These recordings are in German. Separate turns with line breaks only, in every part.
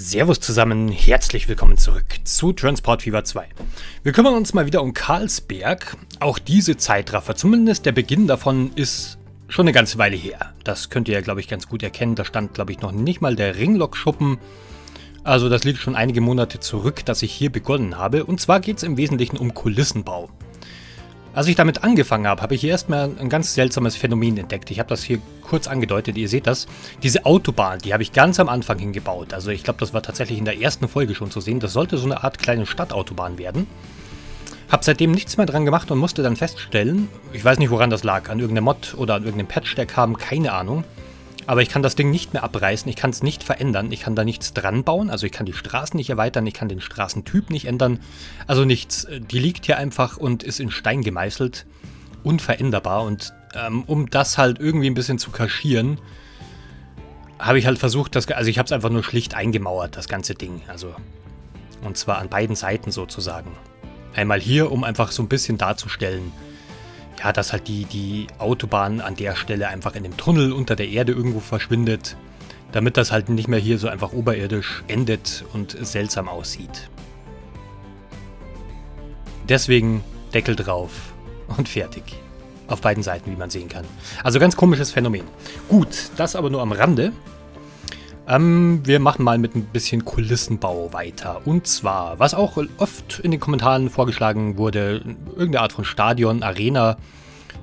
Servus zusammen, herzlich willkommen zurück zu Transport Fever 2. Wir kümmern uns mal wieder um Karlsberg. Auch diese Zeitraffer, zumindest der Beginn davon, ist schon eine ganze Weile her. Das könnt ihr ja, glaube ich, ganz gut erkennen. Da stand, glaube ich, noch nicht mal der Ringlock-Schuppen. Also das liegt schon einige Monate zurück, dass ich hier begonnen habe. Und zwar geht es im Wesentlichen um Kulissenbau. Als ich damit angefangen habe, habe ich hier erstmal ein ganz seltsames Phänomen entdeckt. Ich habe das hier kurz angedeutet, ihr seht das. Diese Autobahn, die habe ich ganz am Anfang hingebaut. Also ich glaube, das war tatsächlich in der ersten Folge schon zu sehen. Das sollte so eine Art kleine Stadtautobahn werden. Habe seitdem nichts mehr dran gemacht und musste dann feststellen, ich weiß nicht woran das lag, an irgendeinem Mod oder an irgendeinem Patch, der kam, keine Ahnung. Aber ich kann das Ding nicht mehr abreißen, ich kann es nicht verändern, ich kann da nichts dran bauen, also ich kann die Straßen nicht erweitern, ich kann den Straßentyp nicht ändern, also nichts. Die liegt hier einfach und ist in Stein gemeißelt, unveränderbar und ähm, um das halt irgendwie ein bisschen zu kaschieren, habe ich halt versucht, das, also ich habe es einfach nur schlicht eingemauert, das ganze Ding, also und zwar an beiden Seiten sozusagen. Einmal hier, um einfach so ein bisschen darzustellen, ja, dass halt die, die Autobahn an der Stelle einfach in dem Tunnel unter der Erde irgendwo verschwindet, damit das halt nicht mehr hier so einfach oberirdisch endet und seltsam aussieht. Deswegen Deckel drauf und fertig. Auf beiden Seiten, wie man sehen kann. Also ganz komisches Phänomen. Gut, das aber nur am Rande. Ähm, wir machen mal mit ein bisschen Kulissenbau weiter. Und zwar, was auch oft in den Kommentaren vorgeschlagen wurde, irgendeine Art von Stadion, Arena,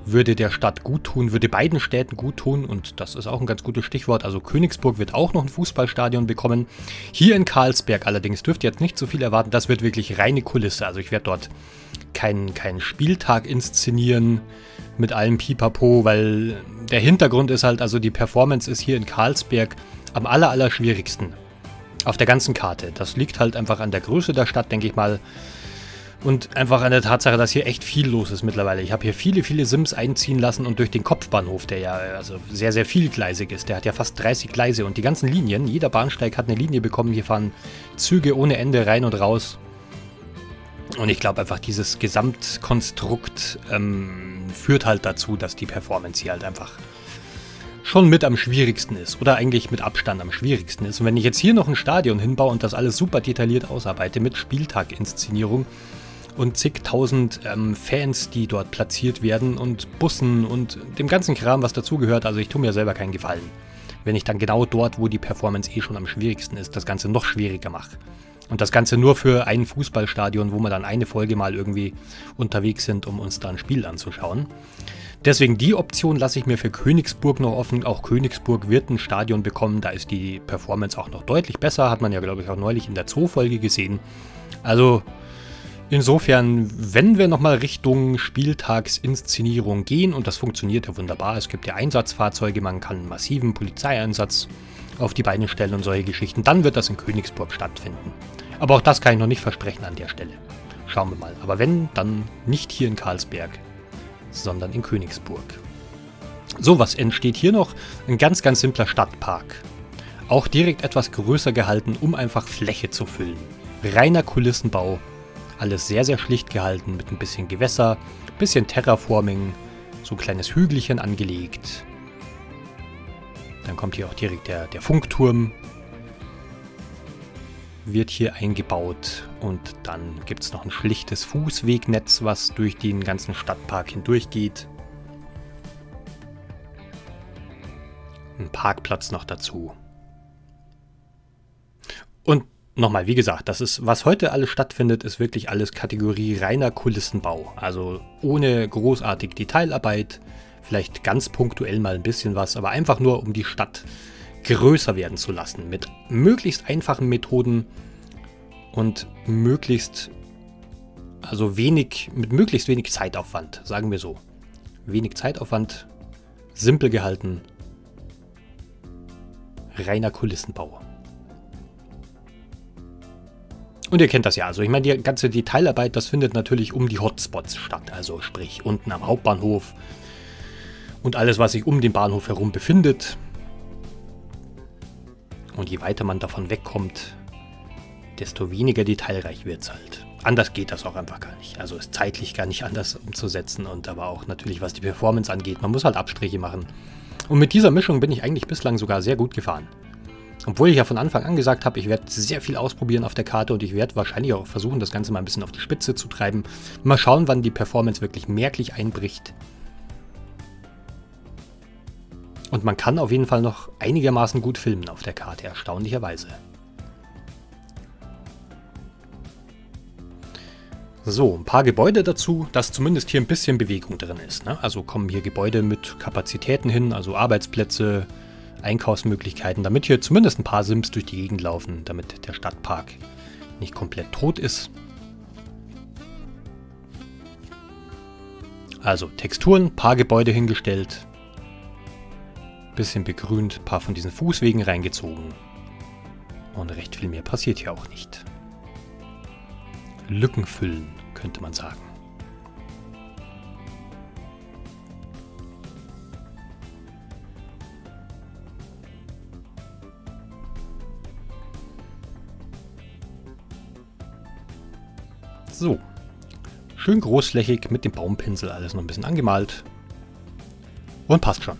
würde der Stadt gut tun, würde beiden Städten gut tun und das ist auch ein ganz gutes Stichwort. Also Königsburg wird auch noch ein Fußballstadion bekommen. Hier in Karlsberg allerdings dürft ihr jetzt nicht so viel erwarten. Das wird wirklich reine Kulisse. Also ich werde dort keinen kein Spieltag inszenieren mit allem Pipapo, weil der Hintergrund ist halt, also die Performance ist hier in Karlsberg am aller, aller schwierigsten. Auf der ganzen Karte. Das liegt halt einfach an der Größe der Stadt, denke ich mal. Und einfach an der Tatsache, dass hier echt viel los ist mittlerweile. Ich habe hier viele, viele Sims einziehen lassen und durch den Kopfbahnhof, der ja also sehr, sehr vielgleisig ist. Der hat ja fast 30 Gleise und die ganzen Linien, jeder Bahnsteig hat eine Linie bekommen. Hier fahren Züge ohne Ende rein und raus. Und ich glaube einfach, dieses Gesamtkonstrukt ähm, führt halt dazu, dass die Performance hier halt einfach schon mit am schwierigsten ist oder eigentlich mit Abstand am schwierigsten ist. Und wenn ich jetzt hier noch ein Stadion hinbaue und das alles super detailliert ausarbeite mit Spieltaginszenierung und zigtausend ähm, Fans, die dort platziert werden und Bussen und dem ganzen Kram, was dazugehört, also ich tue mir selber keinen Gefallen, wenn ich dann genau dort, wo die Performance eh schon am schwierigsten ist, das Ganze noch schwieriger mache. Und das Ganze nur für ein Fußballstadion, wo wir dann eine Folge mal irgendwie unterwegs sind, um uns da ein Spiel anzuschauen. Deswegen die Option lasse ich mir für Königsburg noch offen. Auch Königsburg wird ein Stadion bekommen. Da ist die Performance auch noch deutlich besser. Hat man ja, glaube ich, auch neulich in der Zoo-Folge gesehen. Also insofern, wenn wir nochmal Richtung Spieltagsinszenierung gehen, und das funktioniert ja wunderbar. Es gibt ja Einsatzfahrzeuge, man kann einen massiven Polizeieinsatz auf die Beine stellen und solche Geschichten. Dann wird das in Königsburg stattfinden. Aber auch das kann ich noch nicht versprechen an der Stelle. Schauen wir mal. Aber wenn, dann nicht hier in Karlsberg sondern in Königsburg. So, was entsteht hier noch? Ein ganz, ganz simpler Stadtpark. Auch direkt etwas größer gehalten, um einfach Fläche zu füllen. Reiner Kulissenbau. Alles sehr, sehr schlicht gehalten, mit ein bisschen Gewässer, bisschen Terraforming, so ein kleines Hügelchen angelegt. Dann kommt hier auch direkt der, der Funkturm, wird hier eingebaut und dann gibt es noch ein schlichtes Fußwegnetz, was durch den ganzen Stadtpark hindurch geht. Ein Parkplatz noch dazu. Und nochmal, wie gesagt, das ist, was heute alles stattfindet, ist wirklich alles Kategorie reiner Kulissenbau. Also ohne großartig Detailarbeit, vielleicht ganz punktuell mal ein bisschen was, aber einfach nur um die Stadt größer werden zu lassen. Mit möglichst einfachen Methoden und möglichst, also wenig, mit möglichst wenig Zeitaufwand, sagen wir so. Wenig Zeitaufwand, simpel gehalten, reiner Kulissenbau. Und ihr kennt das ja, also ich meine, die ganze Detailarbeit, das findet natürlich um die Hotspots statt, also sprich unten am Hauptbahnhof und alles, was sich um den Bahnhof herum befindet. Und je weiter man davon wegkommt, desto weniger detailreich wird es halt. Anders geht das auch einfach gar nicht. Also ist zeitlich gar nicht anders umzusetzen und aber auch natürlich, was die Performance angeht. Man muss halt Abstriche machen. Und mit dieser Mischung bin ich eigentlich bislang sogar sehr gut gefahren. Obwohl ich ja von Anfang an gesagt habe, ich werde sehr viel ausprobieren auf der Karte und ich werde wahrscheinlich auch versuchen, das Ganze mal ein bisschen auf die Spitze zu treiben. Mal schauen, wann die Performance wirklich merklich einbricht. Und man kann auf jeden Fall noch einigermaßen gut filmen auf der Karte, erstaunlicherweise. So, ein paar Gebäude dazu, dass zumindest hier ein bisschen Bewegung drin ist. Ne? Also kommen hier Gebäude mit Kapazitäten hin, also Arbeitsplätze, Einkaufsmöglichkeiten, damit hier zumindest ein paar Sims durch die Gegend laufen, damit der Stadtpark nicht komplett tot ist. Also Texturen, paar Gebäude hingestellt, bisschen begrünt, paar von diesen Fußwegen reingezogen. Und recht viel mehr passiert hier auch nicht. Lücken füllen, könnte man sagen. So. Schön großflächig mit dem Baumpinsel alles noch ein bisschen angemalt. Und passt schon.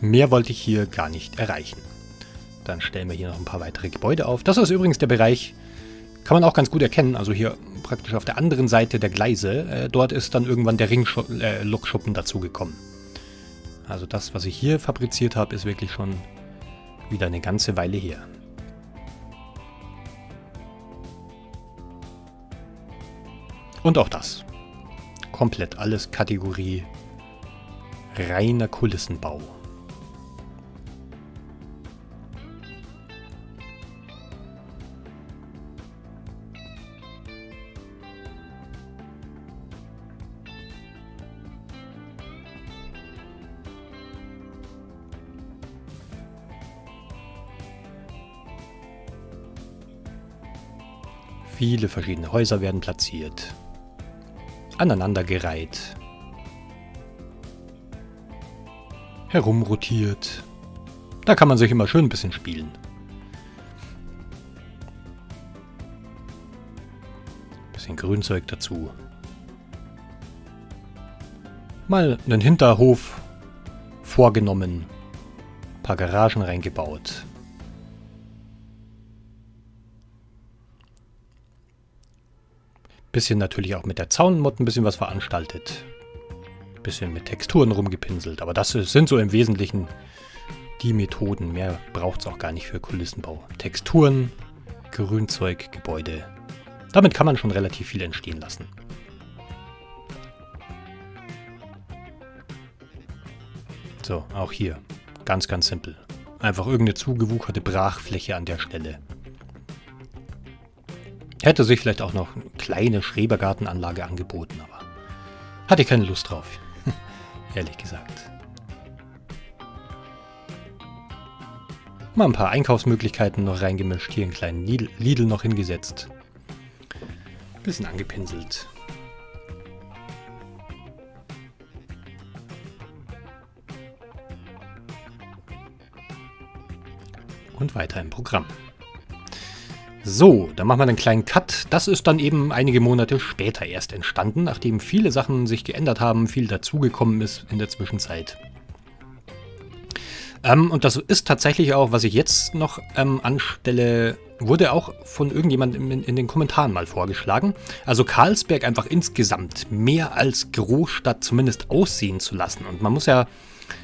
Mehr wollte ich hier gar nicht erreichen. Dann stellen wir hier noch ein paar weitere Gebäude auf. Das ist übrigens der Bereich, kann man auch ganz gut erkennen. Also hier praktisch auf der anderen Seite der Gleise. Äh, dort ist dann irgendwann der Ringlokschuppen äh, dazugekommen. Also das, was ich hier fabriziert habe, ist wirklich schon wieder eine ganze Weile her. Und auch das. Komplett alles Kategorie reiner Kulissenbau. Viele verschiedene Häuser werden platziert aneinandergereiht, herumrotiert. Da kann man sich immer schön ein bisschen spielen. Bisschen Grünzeug dazu. Mal einen Hinterhof vorgenommen. Paar Garagen reingebaut. Bisschen natürlich auch mit der Zaunmod ein bisschen was veranstaltet. Bisschen mit Texturen rumgepinselt. Aber das sind so im Wesentlichen die Methoden. Mehr braucht es auch gar nicht für Kulissenbau. Texturen, Grünzeug, Gebäude. Damit kann man schon relativ viel entstehen lassen. So, auch hier. Ganz, ganz simpel. Einfach irgendeine zugewucherte Brachfläche an der Stelle. Hätte sich vielleicht auch noch eine kleine Schrebergartenanlage angeboten, aber hatte ich keine Lust drauf. Ehrlich gesagt. Mal ein paar Einkaufsmöglichkeiten noch reingemischt. Hier einen kleinen Lidl noch hingesetzt. Bisschen angepinselt. Und weiter im Programm. So, dann machen wir einen kleinen Cut. Das ist dann eben einige Monate später erst entstanden, nachdem viele Sachen sich geändert haben, viel dazugekommen ist in der Zwischenzeit. Ähm, und das ist tatsächlich auch, was ich jetzt noch ähm, anstelle, wurde auch von irgendjemandem in, in, den Kommentaren mal vorgeschlagen. Also Karlsberg einfach insgesamt mehr als Großstadt zumindest aussehen zu lassen. Und man muss ja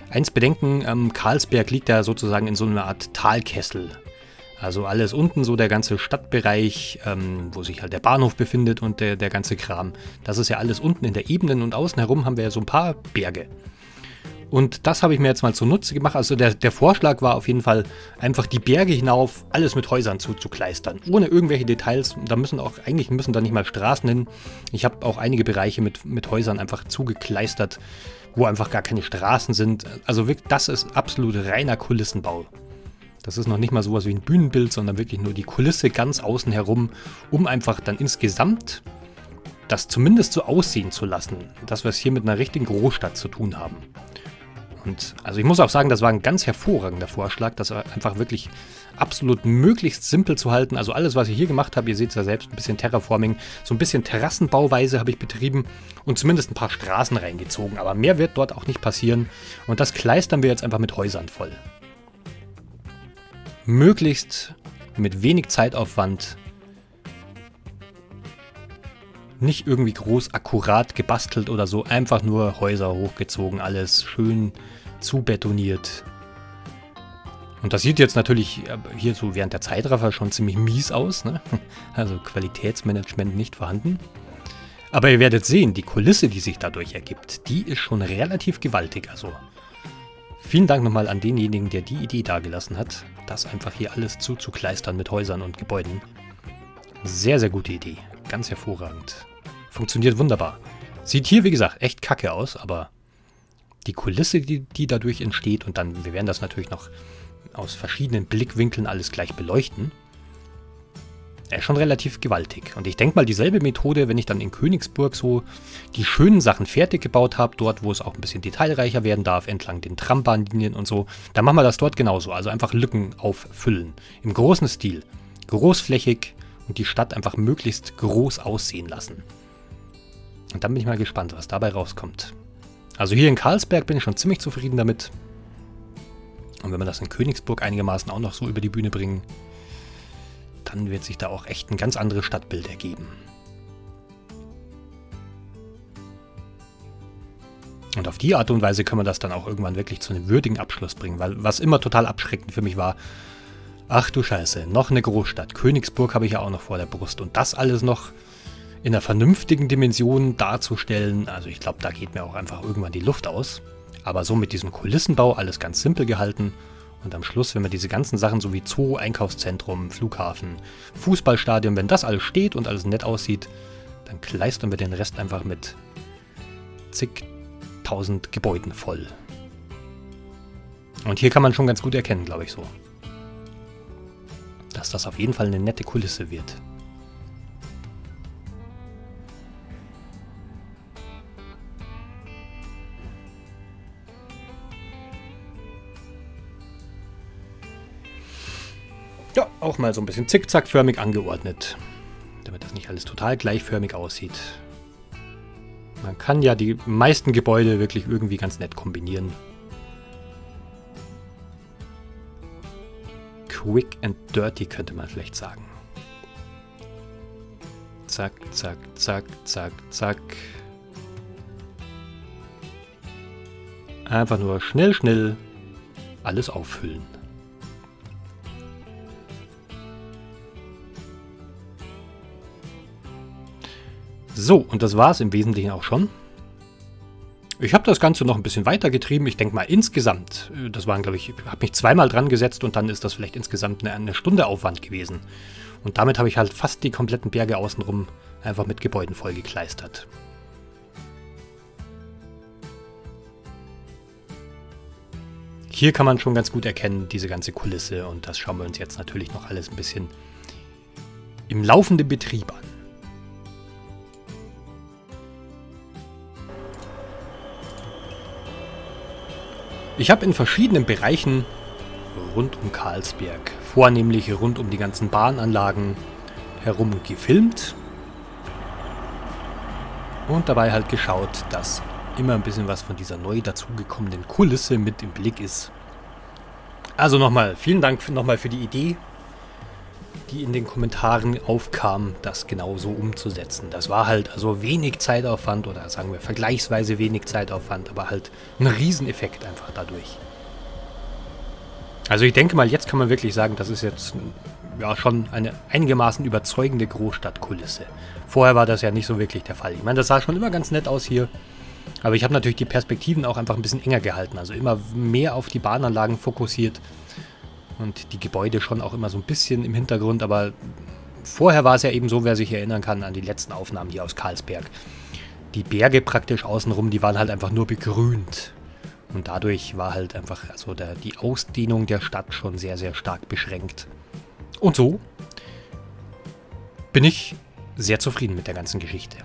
eins bedenken, ähm, Karlsberg liegt ja sozusagen in so einer Art Talkessel. Also alles unten, so der ganze Stadtbereich, ähm, wo sich halt der Bahnhof befindet und der, der ganze Kram. Das ist ja alles unten in der Ebene und außen herum haben wir ja so ein paar Berge. Und das habe ich mir jetzt mal zunutze gemacht. Also der, der Vorschlag war auf jeden Fall, einfach die Berge hinauf alles mit Häusern zuzukleistern. Ohne irgendwelche Details. Da müssen auch, eigentlich müssen da nicht mal Straßen hin. Ich habe auch einige Bereiche mit, mit Häusern einfach zugekleistert, wo einfach gar keine Straßen sind. Also wirklich, das ist absolut reiner Kulissenbau. Das ist noch nicht mal sowas wie ein Bühnenbild, sondern wirklich nur die Kulisse ganz außen herum, um einfach dann insgesamt das zumindest so aussehen zu lassen, dass wir es hier mit einer richtigen Großstadt zu tun haben. Und also ich muss auch sagen, das war ein ganz hervorragender Vorschlag, das einfach wirklich absolut möglichst simpel zu halten. Also alles, was ich hier gemacht habe, ihr seht es ja selbst, ein bisschen Terraforming, so ein bisschen Terrassenbauweise habe ich betrieben und zumindest ein paar Straßen reingezogen. Aber mehr wird dort auch nicht passieren. Und das kleistern wir jetzt einfach mit Häusern voll. Möglichst mit wenig Zeitaufwand nicht irgendwie groß akkurat gebastelt oder so, einfach nur Häuser hochgezogen, alles schön zubetoniert. Und das sieht jetzt natürlich äh, hier so während der Zeitraffer schon ziemlich mies aus, ne? Also Qualitätsmanagement nicht vorhanden. Aber ihr werdet sehen, die Kulisse, die sich dadurch ergibt, die ist schon relativ gewaltig. Also vielen Dank nochmal an denjenigen, der die Idee dagelassen hat, das einfach hier alles zuzukleistern mit Häusern und Gebäuden. Sehr, sehr gute Idee. Ganz hervorragend. Funktioniert wunderbar. Sieht hier, wie gesagt, echt kacke aus, aber die Kulisse, die, die dadurch entsteht und dann, wir werden das natürlich noch aus verschiedenen Blickwinkeln alles gleich beleuchten, er ist schon relativ gewaltig. Und ich denke mal, dieselbe Methode, wenn ich dann in Königsburg so die schönen Sachen fertig gebaut habe, dort, wo es auch ein bisschen detailreicher werden darf, entlang den Trambahnlinien und so, dann machen wir das dort genauso. Also einfach Lücken auffüllen. Im großen Stil. Großflächig und die Stadt einfach möglichst groß aussehen lassen. Und dann bin ich mal gespannt, was dabei rauskommt. Also hier in Karlsberg bin ich schon ziemlich zufrieden damit. Und wenn wir das in Königsburg einigermaßen auch noch so über die Bühne bringen, dann wird sich da auch echt ein ganz anderes Stadtbild ergeben. Und auf die Art und Weise können wir das dann auch irgendwann wirklich zu einem würdigen Abschluss bringen, weil was immer total abschreckend für mich war, ach du Scheiße, noch eine Großstadt, Königsburg habe ich ja auch noch vor der Brust und das alles noch in einer vernünftigen Dimension darzustellen, also ich glaube, da geht mir auch einfach irgendwann die Luft aus. Aber so mit diesem Kulissenbau alles ganz simpel gehalten und am Schluss, wenn wir diese ganzen Sachen so wie Zoo, Einkaufszentrum, Flughafen, Fußballstadion, wenn das alles steht und alles nett aussieht, dann kleistern wir den Rest einfach mit zigtausend Gebäuden voll. Und hier kann man schon ganz gut erkennen, glaube ich so, dass das auf jeden Fall eine nette Kulisse wird. Ja, auch mal so ein bisschen zickzackförmig angeordnet, damit das nicht alles total gleichförmig aussieht. Man kann ja die meisten Gebäude wirklich irgendwie ganz nett kombinieren. Quick and dirty könnte man vielleicht sagen. Zack, zack, zack, zack, zack. Einfach nur schnell, schnell alles auffüllen. So, und das war es im Wesentlichen auch schon. Ich habe das Ganze noch ein bisschen weitergetrieben. Ich denke mal insgesamt, äh, das waren glaube ich, ich habe mich zweimal dran gesetzt und dann ist das vielleicht insgesamt eine, eine Stunde Aufwand gewesen. Und damit habe ich halt fast die kompletten Berge außenrum einfach mit Gebäuden vollgekleistert. Hier kann man schon ganz gut erkennen, diese ganze Kulisse und das schauen wir uns jetzt natürlich noch alles ein bisschen im laufenden Betrieb an. Ich habe in verschiedenen Bereichen rund um Karlsberg, vornehmlich rund um die ganzen Bahnanlagen herum gefilmt und dabei halt geschaut, dass immer ein bisschen was von dieser neu dazugekommenen Kulisse mit im Blick ist. Also nochmal, vielen Dank nochmal für die Idee die in den Kommentaren aufkam, das genau so umzusetzen. Das war halt also wenig Zeitaufwand oder sagen wir vergleichsweise wenig Zeitaufwand, aber halt ein Rieseneffekt einfach dadurch. Also ich denke mal, jetzt kann man wirklich sagen, das ist jetzt ja schon eine einigermaßen überzeugende Großstadtkulisse. Vorher war das ja nicht so wirklich der Fall. Ich meine, das sah schon immer ganz nett aus hier. Aber ich habe natürlich die Perspektiven auch einfach ein bisschen enger gehalten. Also immer mehr auf die Bahnanlagen fokussiert und die Gebäude schon auch immer so ein bisschen im Hintergrund, aber vorher war es ja eben so, wer sich erinnern kann an die letzten Aufnahmen hier aus Karlsberg. Die Berge praktisch außenrum, die waren halt einfach nur begrünt. Und dadurch war halt einfach also der, die Ausdehnung der Stadt schon sehr, sehr stark beschränkt. Und so bin ich sehr zufrieden mit der ganzen Geschichte.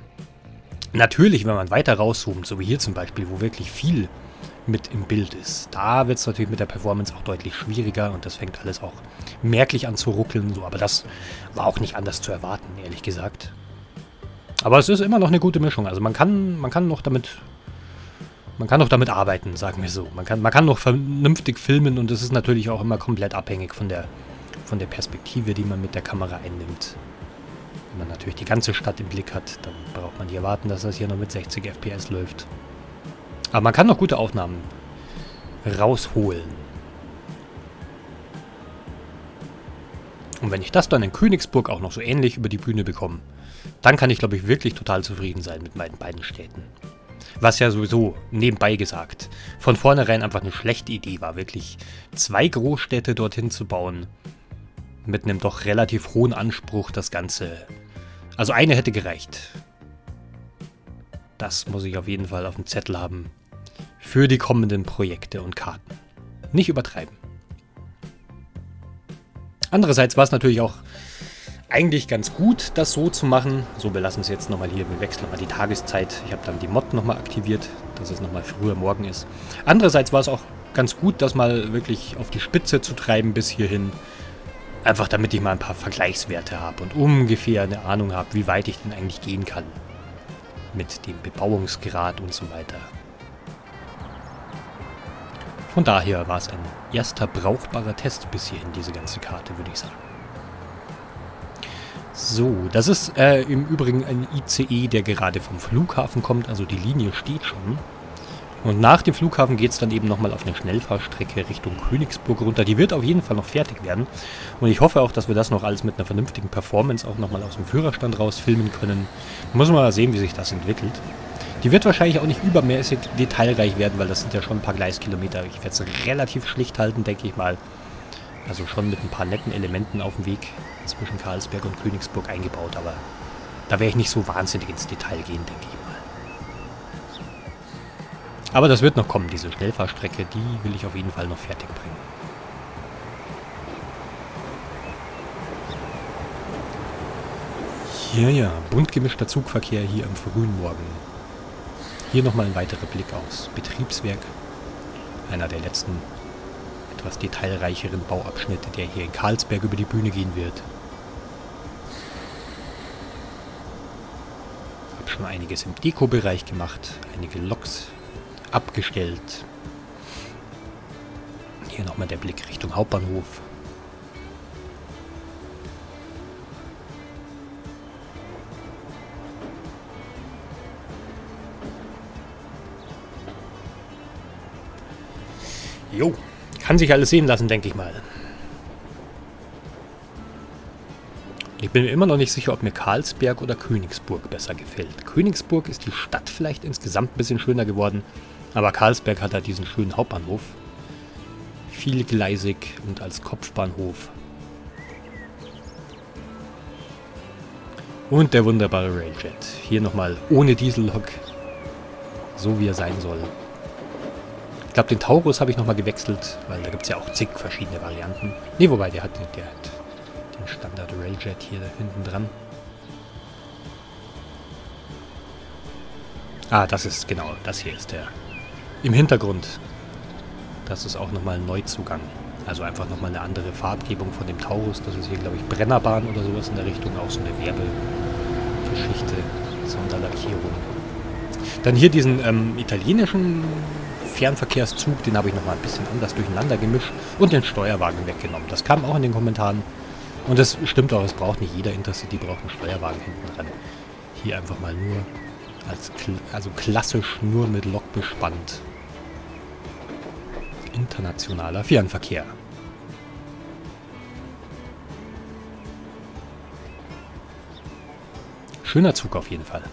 Natürlich, wenn man weiter rauszoomt, so wie hier zum Beispiel, wo wirklich viel mit im Bild ist. Da wird es natürlich mit der Performance auch deutlich schwieriger und das fängt alles auch merklich an zu ruckeln. So. Aber das war auch nicht anders zu erwarten, ehrlich gesagt. Aber es ist immer noch eine gute Mischung. Also man kann, man kann noch damit. Man kann noch damit arbeiten, sagen wir so. Man kann, man kann noch vernünftig filmen und es ist natürlich auch immer komplett abhängig von der von der Perspektive, die man mit der Kamera einnimmt. Wenn man natürlich die ganze Stadt im Blick hat, dann braucht man nicht erwarten, dass das hier noch mit 60 FPS läuft. Aber man kann noch gute Aufnahmen rausholen. Und wenn ich das dann in Königsburg auch noch so ähnlich über die Bühne bekomme, dann kann ich, glaube ich, wirklich total zufrieden sein mit meinen beiden Städten. Was ja sowieso, nebenbei gesagt, von vornherein einfach eine schlechte Idee war, wirklich zwei Großstädte dorthin zu bauen. Mit einem doch relativ hohen Anspruch, das Ganze. Also eine hätte gereicht. Das muss ich auf jeden Fall auf dem Zettel haben. Für die kommenden Projekte und Karten. Nicht übertreiben. Andererseits war es natürlich auch eigentlich ganz gut, das so zu machen. So, wir lassen es jetzt nochmal hier, wir wechseln nochmal die Tageszeit. Ich habe dann die Mod nochmal aktiviert, dass es nochmal früher morgen ist. Andererseits war es auch ganz gut, das mal wirklich auf die Spitze zu treiben bis hierhin. Einfach damit ich mal ein paar Vergleichswerte habe und ungefähr eine Ahnung habe, wie weit ich denn eigentlich gehen kann. Mit dem Bebauungsgrad und so weiter. Von daher war es ein erster brauchbarer Test bis hierhin, diese ganze Karte, würde ich sagen. So, das ist äh, im Übrigen ein ICE, der gerade vom Flughafen kommt, also die Linie steht schon. Und nach dem Flughafen geht es dann eben nochmal auf eine Schnellfahrstrecke Richtung Königsburg runter. Die wird auf jeden Fall noch fertig werden. Und ich hoffe auch, dass wir das noch alles mit einer vernünftigen Performance auch nochmal aus dem Führerstand raus filmen können. Muss man mal sehen, wie sich das entwickelt. Die wird wahrscheinlich auch nicht übermäßig detailreich werden, weil das sind ja schon ein paar Gleiskilometer. Ich werde es relativ schlicht halten, denke ich mal. Also schon mit ein paar netten Elementen auf dem Weg zwischen Karlsberg und Königsburg eingebaut, aber da werde ich nicht so wahnsinnig ins Detail gehen, denke ich mal. Aber das wird noch kommen, diese Schnellfahrstrecke, die will ich auf jeden Fall noch fertig bringen. Ja, ja, bunt gemischter Zugverkehr hier am frühen Morgen. Hier nochmal ein weiterer Blick aufs Betriebswerk. Einer der letzten etwas detailreicheren Bauabschnitte, der hier in Karlsberg über die Bühne gehen wird. Hab schon einiges im Deko-Bereich gemacht, einige Loks abgestellt. Hier nochmal der Blick Richtung Hauptbahnhof. Jo, kann sich alles sehen lassen, denke ich mal. Ich bin mir immer noch nicht sicher, ob mir Karlsberg oder Königsburg besser gefällt. Königsburg ist die Stadt vielleicht insgesamt ein bisschen schöner geworden, aber Karlsberg hat halt diesen schönen Hauptbahnhof. Vielgleisig und als Kopfbahnhof. Und der wunderbare Railjet. Hier nochmal ohne Diesellok. So wie er sein soll. Ich glaube, den Taurus habe ich nochmal gewechselt, weil da gibt es ja auch zig verschiedene Varianten. Ne, wobei, der hat, der hat den Standard Railjet hier hinten dran. Ah, das ist, genau, das hier ist der. Im Hintergrund. Das ist auch nochmal ein Neuzugang. Also einfach nochmal eine andere Farbgebung von dem Taurus. Das ist hier, glaube ich, Brennerbahn oder sowas in der Richtung. Auch so eine Werbegeschichte, Sonderlackierung. Dann hier diesen ähm, italienischen Fernverkehrszug, den habe ich nochmal ein bisschen anders durcheinander gemischt und den Steuerwagen weggenommen. Das kam auch in den Kommentaren. Und das stimmt auch, es braucht nicht jeder Intercity, braucht einen Steuerwagen hinten dran. Hier einfach mal nur als also klassisch nur mit Lok bespannt. Internationaler Fernverkehr. Schöner Zug auf jeden Fall.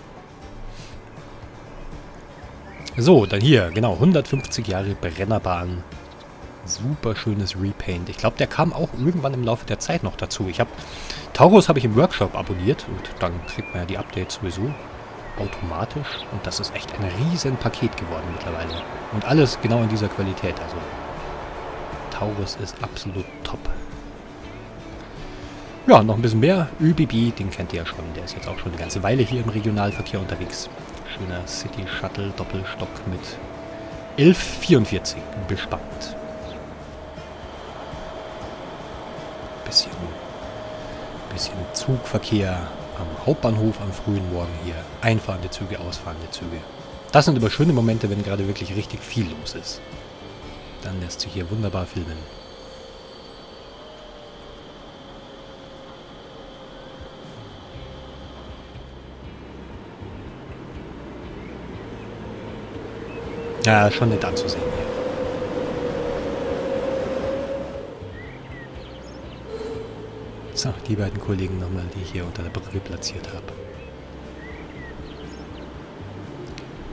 So, dann hier, genau, 150 Jahre Brennerbahn. Super schönes Repaint. Ich glaube, der kam auch irgendwann im Laufe der Zeit noch dazu. Ich habe Taurus habe ich im Workshop abonniert und dann kriegt man ja die Updates sowieso automatisch. Und das ist echt ein riesen Paket geworden mittlerweile. Und alles genau in dieser Qualität. Also Taurus ist absolut top. Ja, noch ein bisschen mehr. ÖBB, den kennt ihr ja schon. Der ist jetzt auch schon eine ganze Weile hier im Regionalverkehr unterwegs schöner City Shuttle Doppelstock mit 1144 bespannt. Bisschen, bisschen Zugverkehr am Hauptbahnhof am frühen Morgen hier. Einfahrende Züge, ausfahrende Züge. Das sind aber schöne Momente, wenn gerade wirklich richtig viel los ist. Dann lässt sich hier wunderbar filmen. Ja, schon nett anzusehen hier. So, die beiden Kollegen nochmal, die ich hier unter der Brücke platziert habe.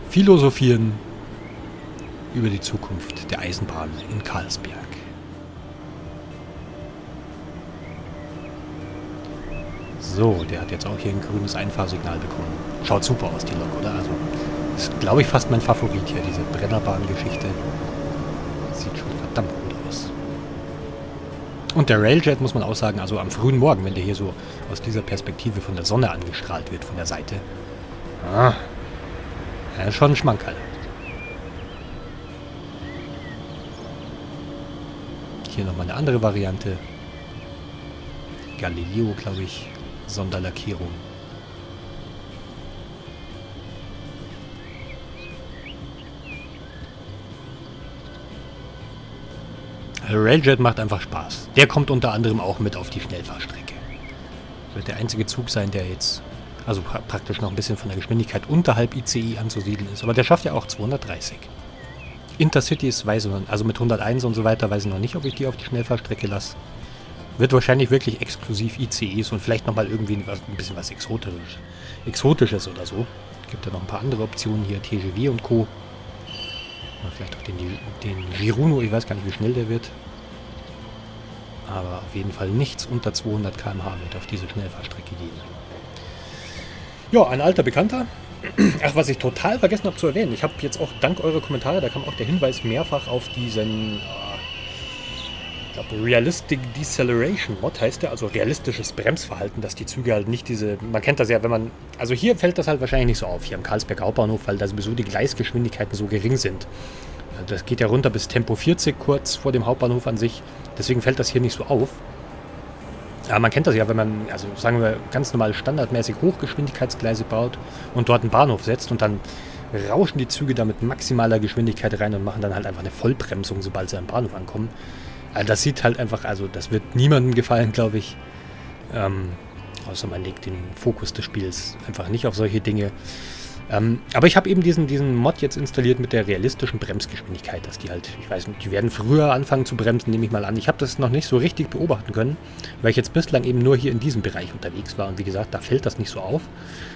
Philosophieren über die Zukunft der Eisenbahn in Karlsberg. So, der hat jetzt auch hier ein grünes Einfahrsignal bekommen. Schaut super aus, die Lok, oder? Also, ist, glaube ich, fast mein Favorit hier, diese Brennerbahn-Geschichte. Sieht schon verdammt gut aus. Und der Railjet, muss man auch sagen, also am frühen Morgen, wenn der hier so aus dieser Perspektive von der Sonne angestrahlt wird, von der Seite. Ah, ja, schon ein Schmankerl. Hier nochmal eine andere Variante. Galileo, glaube ich. Sonderlackierung. Railjet macht einfach Spaß. Der kommt unter anderem auch mit auf die Schnellfahrstrecke. Wird der einzige Zug sein, der jetzt, also praktisch noch ein bisschen von der Geschwindigkeit unterhalb ICI anzusiedeln ist. Aber der schafft ja auch 230. Intercities weiß ich also mit 101 und so weiter weiß ich noch nicht, ob ich die auf die Schnellfahrstrecke lasse. Wird wahrscheinlich wirklich exklusiv ICEs und vielleicht nochmal irgendwie was, ein bisschen was Exotisches, Exotisches oder so. Gibt ja noch ein paar andere Optionen hier, TGV und Co. Oder vielleicht auch den, den Giruno, ich weiß gar nicht, wie schnell der wird. Aber auf jeden Fall nichts unter 200 km/h wird auf diese Schnellfahrstrecke gehen. Ja, ein alter Bekannter. Ach, was ich total vergessen habe zu erwähnen. Ich habe jetzt auch dank eurer Kommentare, da kam auch der Hinweis mehrfach auf diesen glaube, Realistic Deceleration Mod heißt der, also realistisches Bremsverhalten, dass die Züge halt nicht diese, man kennt das ja, wenn man, also hier fällt das halt wahrscheinlich nicht so auf, hier am Karlsberg Hauptbahnhof, weil da sowieso die Gleisgeschwindigkeiten so gering sind. Das geht ja runter bis Tempo 40 kurz vor dem Hauptbahnhof an sich, deswegen fällt das hier nicht so auf. Aber man kennt das ja, wenn man, also sagen wir, ganz normal standardmäßig Hochgeschwindigkeitsgleise baut und dort einen Bahnhof setzt und dann rauschen die Züge da mit maximaler Geschwindigkeit rein und machen dann halt einfach eine Vollbremsung, sobald sie am Bahnhof ankommen. Also das sieht halt einfach, also das wird niemandem gefallen, glaube ich. Ähm, außer man legt den Fokus des Spiels einfach nicht auf solche Dinge. Ähm, aber ich habe eben diesen, diesen Mod jetzt installiert mit der realistischen Bremsgeschwindigkeit, dass die halt, ich weiß nicht, die werden früher anfangen zu bremsen, nehme ich mal an. Ich habe das noch nicht so richtig beobachten können, weil ich jetzt bislang eben nur hier in diesem Bereich unterwegs war. Und wie gesagt, da fällt das nicht so auf.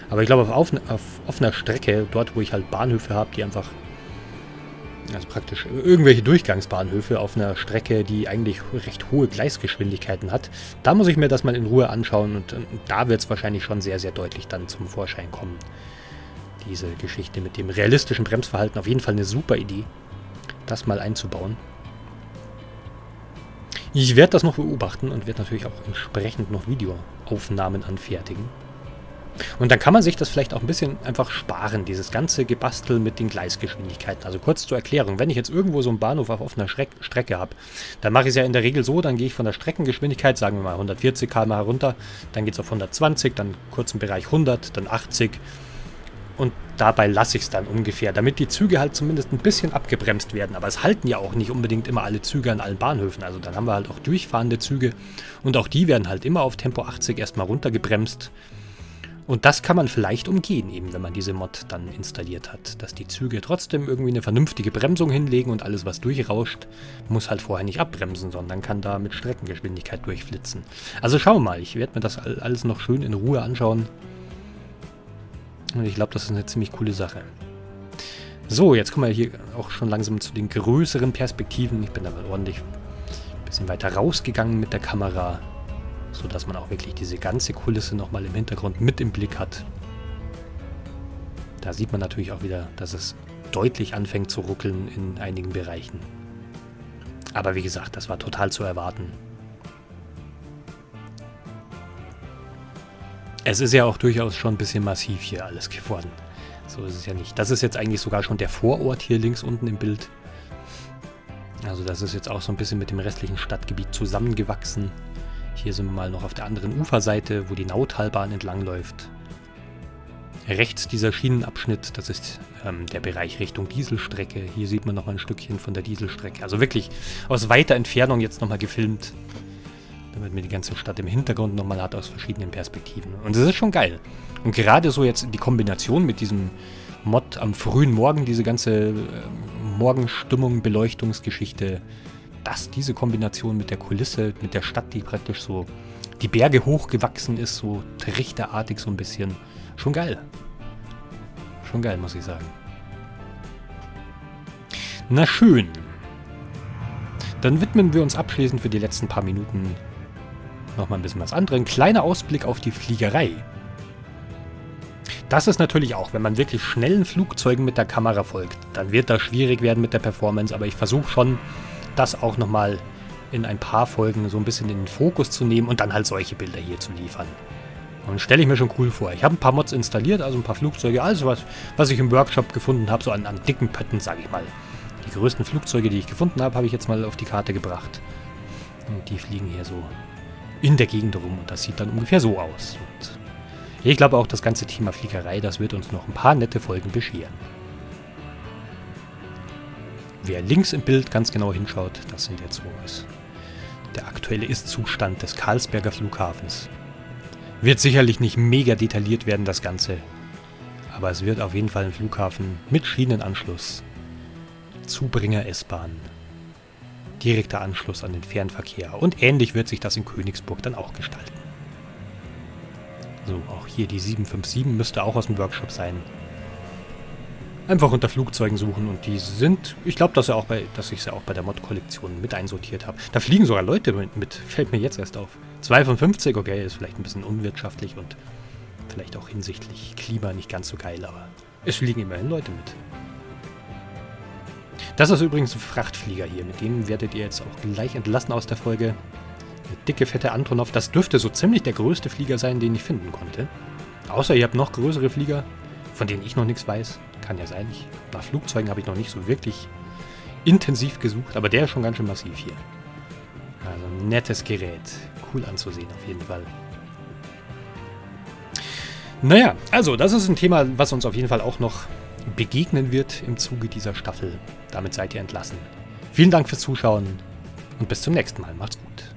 Aber ich glaube, auf, auf offener Strecke, dort wo ich halt Bahnhöfe habe, die einfach also praktisch irgendwelche Durchgangsbahnhöfe auf einer Strecke, die eigentlich recht hohe Gleisgeschwindigkeiten hat. Da muss ich mir das mal in Ruhe anschauen und, und da wird es wahrscheinlich schon sehr, sehr deutlich dann zum Vorschein kommen. Diese Geschichte mit dem realistischen Bremsverhalten, auf jeden Fall eine super Idee, das mal einzubauen. Ich werde das noch beobachten und werde natürlich auch entsprechend noch Videoaufnahmen anfertigen. Und dann kann man sich das vielleicht auch ein bisschen einfach sparen, dieses ganze Gebastel mit den Gleisgeschwindigkeiten. Also kurz zur Erklärung, wenn ich jetzt irgendwo so einen Bahnhof auf offener Schreck Strecke habe, dann mache ich es ja in der Regel so, dann gehe ich von der Streckengeschwindigkeit, sagen wir mal 140 km runter, dann geht es auf 120, dann kurz im Bereich 100, dann 80 und dabei lasse ich es dann ungefähr, damit die Züge halt zumindest ein bisschen abgebremst werden. Aber es halten ja auch nicht unbedingt immer alle Züge an allen Bahnhöfen. Also dann haben wir halt auch durchfahrende Züge und auch die werden halt immer auf Tempo 80 erstmal runtergebremst. Und das kann man vielleicht umgehen, eben wenn man diese Mod dann installiert hat, dass die Züge trotzdem irgendwie eine vernünftige Bremsung hinlegen und alles, was durchrauscht, muss halt vorher nicht abbremsen, sondern kann da mit Streckengeschwindigkeit durchflitzen. Also schauen wir mal, ich werde mir das alles noch schön in Ruhe anschauen. Und ich glaube, das ist eine ziemlich coole Sache. So, jetzt kommen wir hier auch schon langsam zu den größeren Perspektiven. Ich bin da mal ordentlich ein bisschen weiter rausgegangen mit der Kamera sodass man auch wirklich diese ganze Kulisse nochmal im Hintergrund mit im Blick hat. Da sieht man natürlich auch wieder, dass es deutlich anfängt zu ruckeln in einigen Bereichen. Aber wie gesagt, das war total zu erwarten. Es ist ja auch durchaus schon ein bisschen massiv hier alles geworden. So ist es ja nicht. Das ist jetzt eigentlich sogar schon der Vorort hier links unten im Bild. Also das ist jetzt auch so ein bisschen mit dem restlichen Stadtgebiet zusammengewachsen. Hier sind wir mal noch auf der anderen Uferseite, wo die Nautalbahn entlangläuft. Rechts dieser Schienenabschnitt, das ist ähm, der Bereich Richtung Dieselstrecke. Hier sieht man noch ein Stückchen von der Dieselstrecke. Also wirklich aus weiter Entfernung jetzt nochmal gefilmt, damit man die ganze Stadt im Hintergrund nochmal hat aus verschiedenen Perspektiven. Und das ist schon geil. Und gerade so jetzt die Kombination mit diesem Mod am frühen Morgen, diese ganze äh, Morgenstimmung, Beleuchtungsgeschichte, das, diese Kombination mit der Kulisse, mit der Stadt, die praktisch so die Berge hochgewachsen ist, so trichterartig so ein bisschen. Schon geil. Schon geil, muss ich sagen. Na schön. Dann widmen wir uns abschließend für die letzten paar Minuten nochmal ein bisschen was anderem. Kleiner Ausblick auf die Fliegerei. Das ist natürlich auch, wenn man wirklich schnellen Flugzeugen mit der Kamera folgt, dann wird das schwierig werden mit der Performance, aber ich versuche schon, das auch nochmal in ein paar Folgen so ein bisschen in den Fokus zu nehmen und dann halt solche Bilder hier zu liefern. Und stelle ich mir schon cool vor. Ich habe ein paar Mods installiert, also ein paar Flugzeuge, also was, was ich im Workshop gefunden habe, so an, an dicken Pötten, sage ich mal. Die größten Flugzeuge, die ich gefunden habe, habe ich jetzt mal auf die Karte gebracht. Und die fliegen hier so in der Gegend rum und das sieht dann ungefähr so aus. Und ich glaube auch, das ganze Thema Fliegerei, das wird uns noch ein paar nette Folgen bescheren. Wer links im Bild ganz genau hinschaut, das sind jetzt wo es der aktuelle Ist-Zustand des Karlsberger Flughafens. Wird sicherlich nicht mega detailliert werden, das Ganze. Aber es wird auf jeden Fall ein Flughafen mit Schienenanschluss, Zubringer S-Bahn, direkter Anschluss an den Fernverkehr und ähnlich wird sich das in Königsburg dann auch gestalten. So, auch hier die 757 müsste auch aus dem Workshop sein. Einfach unter Flugzeugen suchen und die sind, ich glaube, dass, dass ich sie auch bei der Mod-Kollektion mit einsortiert habe. Da fliegen sogar Leute mit, fällt mir jetzt erst auf. 2 von 50, okay, ist vielleicht ein bisschen unwirtschaftlich und vielleicht auch hinsichtlich Klima nicht ganz so geil, aber es fliegen immerhin Leute mit. Das ist übrigens ein Frachtflieger hier, mit dem werdet ihr jetzt auch gleich entlassen aus der Folge. Eine dicke, fette Antonov. Das dürfte so ziemlich der größte Flieger sein, den ich finden konnte. Außer ihr habt noch größere Flieger, von denen ich noch nichts weiß. Kann ja sein. Ich, nach Flugzeugen habe ich noch nicht so wirklich intensiv gesucht, aber der ist schon ganz schön massiv hier. Also nettes Gerät. Cool anzusehen auf jeden Fall. Naja, also das ist ein Thema, was uns auf jeden Fall auch noch begegnen wird im Zuge dieser Staffel. Damit seid ihr entlassen. Vielen Dank fürs Zuschauen und bis zum nächsten Mal. Macht's gut.